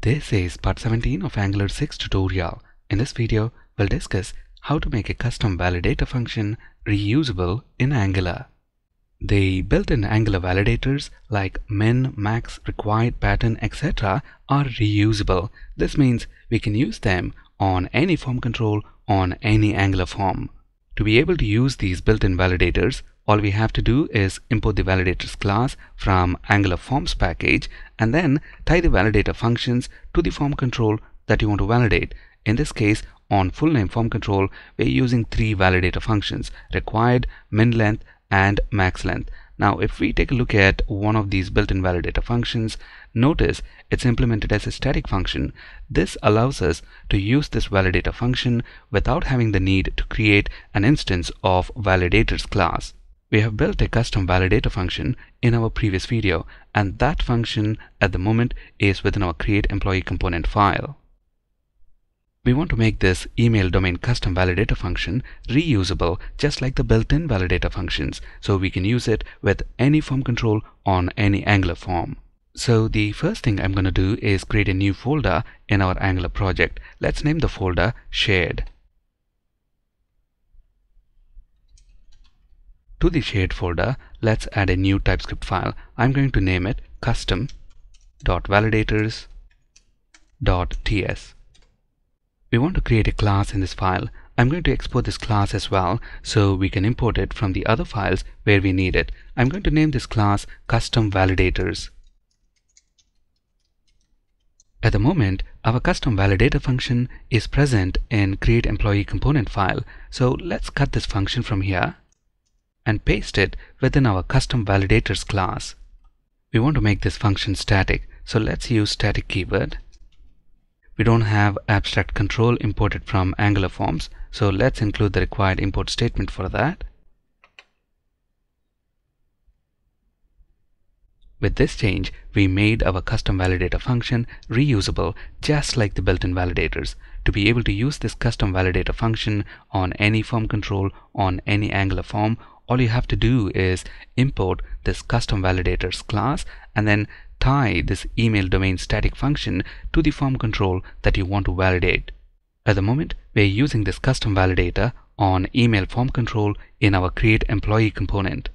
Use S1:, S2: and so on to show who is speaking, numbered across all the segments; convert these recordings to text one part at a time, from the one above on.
S1: This is part 17 of Angular 6 tutorial. In this video, we'll discuss how to make a custom validator function reusable in Angular. The built-in Angular validators like min, max, required, pattern, etc. are reusable. This means we can use them on any form control on any Angular form. To be able to use these built-in validators, all we have to do is import the validators class from Angular Forms package and then tie the validator functions to the form control that you want to validate. In this case, on full name form control, we're using three validator functions, required, min length, and max length. Now, if we take a look at one of these built-in validator functions, notice it's implemented as a static function. This allows us to use this validator function without having the need to create an instance of validators class. We have built a custom validator function in our previous video, and that function at the moment is within our create employee component file. We want to make this email domain custom validator function reusable just like the built-in validator functions so we can use it with any form control on any Angular form. So the first thing I'm going to do is create a new folder in our Angular project. Let's name the folder shared. To the shared folder, let's add a new TypeScript file. I'm going to name it custom.validators.ts. We want to create a class in this file. I'm going to export this class as well so we can import it from the other files where we need it. I'm going to name this class custom validators. At the moment, our custom validator function is present in create employee component file. So let's cut this function from here and paste it within our custom validators class. We want to make this function static. So let's use static keyword we don't have abstract control imported from Angular Forms, so let's include the required import statement for that. With this change, we made our custom validator function reusable just like the built-in validators. To be able to use this custom validator function on any form control on any Angular form, all you have to do is import this custom validators class and then tie this email domain static function to the form control that you want to validate. At the moment, we're using this custom validator on email form control in our create employee component.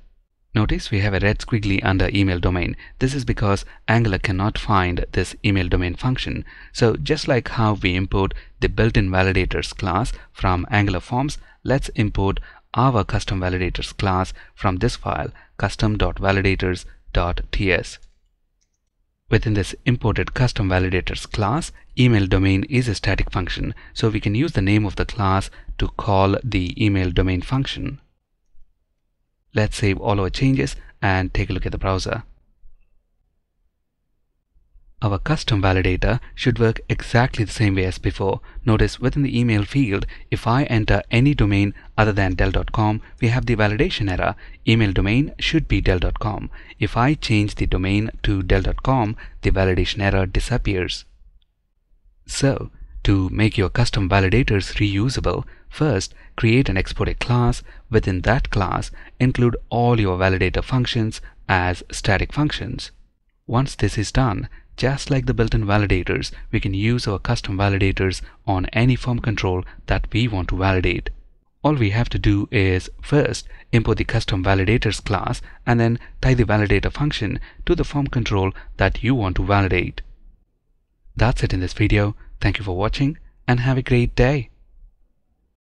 S1: Notice we have a red squiggly under email domain. This is because Angular cannot find this email domain function. So just like how we import the built-in validators class from Angular Forms, let's import our custom validators class from this file custom.validators.ts. Within this imported custom validators class, email domain is a static function, so we can use the name of the class to call the email domain function. Let's save all our changes and take a look at the browser. Our custom validator should work exactly the same way as before. Notice within the email field, if I enter any domain other than Dell.com, we have the validation error. Email domain should be Dell.com. If I change the domain to Dell.com, the validation error disappears. So, to make your custom validators reusable, first create and export a class. Within that class, include all your validator functions as static functions. Once this is done, just like the built-in validators, we can use our custom validators on any form control that we want to validate. All we have to do is first import the custom validators class and then tie the validator function to the form control that you want to validate. That's it in this video. Thank you for watching and have a great day.